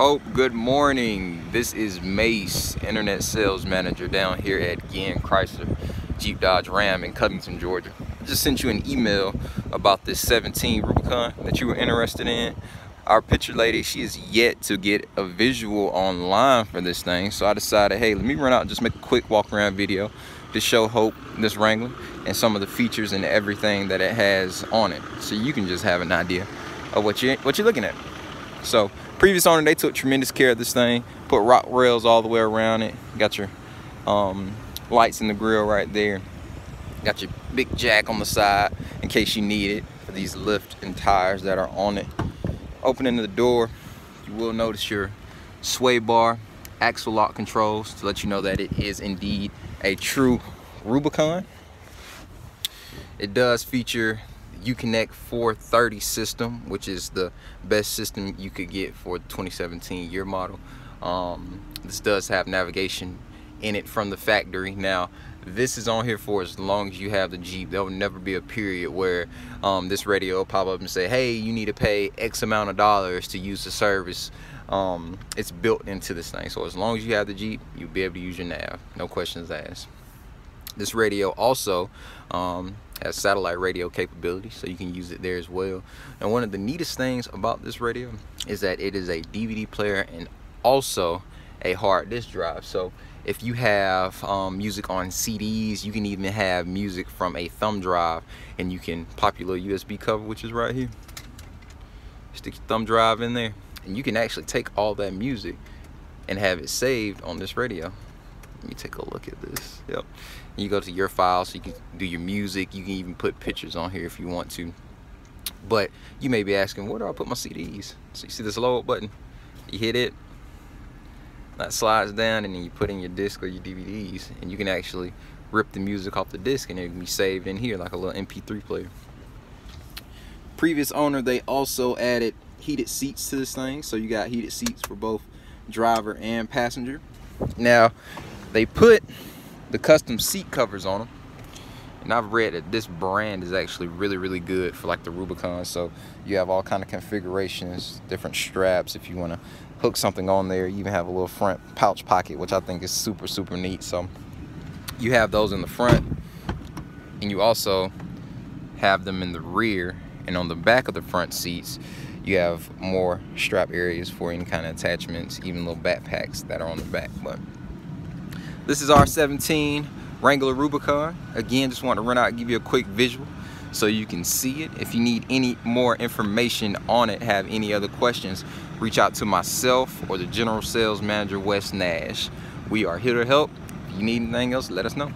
Hope, good morning. This is Mace, Internet Sales Manager down here at Ginn Chrysler Jeep Dodge Ram in Covington, Georgia. I just sent you an email about this 17 Rubicon that you were interested in. Our picture lady, she is yet to get a visual online for this thing. So I decided, hey, let me run out and just make a quick walk around video to show Hope this Wrangler and some of the features and everything that it has on it. So you can just have an idea of what you're, what you're looking at. So previous owner, they took tremendous care of this thing, put rock rails all the way around it. Got your um, lights in the grill right there. Got your big jack on the side in case you need it for these lift and tires that are on it. Opening the door, you will notice your sway bar, axle lock controls to let you know that it is indeed a true Rubicon. It does feature Uconnect 430 system, which is the best system you could get for the 2017 year model. Um, this does have navigation in it from the factory. Now, this is on here for as long as you have the Jeep. There will never be a period where um, this radio will pop up and say, hey, you need to pay X amount of dollars to use the service. Um, it's built into this thing. So as long as you have the Jeep, you'll be able to use your nav. No questions asked. This radio also um, has satellite radio capability, so you can use it there as well. And one of the neatest things about this radio is that it is a DVD player and also a hard disk drive. So if you have um, music on CDs, you can even have music from a thumb drive and you can pop your little USB cover, which is right here. Stick your thumb drive in there and you can actually take all that music and have it saved on this radio. Let me take a look at this. Yep. You go to your file so you can do your music. You can even put pictures on here if you want to. But you may be asking, where do I put my CDs? So you see this load button? You hit it, that slides down and then you put in your disc or your DVDs and you can actually rip the music off the disc and it can be saved in here like a little MP3 player. Previous owner, they also added heated seats to this thing. So you got heated seats for both driver and passenger. Now, they put the custom seat covers on them and I've read that this brand is actually really really good for like the Rubicon. So you have all kind of configurations different straps. If you want to hook something on there you even have a little front pouch pocket which I think is super super neat. So you have those in the front and you also have them in the rear. And on the back of the front seats you have more strap areas for any kind of attachments even little backpacks that are on the back. But this is our 17 Wrangler Rubicon. Again, just want to run out and give you a quick visual so you can see it. If you need any more information on it, have any other questions, reach out to myself or the General Sales Manager, Wes Nash. We are here to help. If you need anything else, let us know.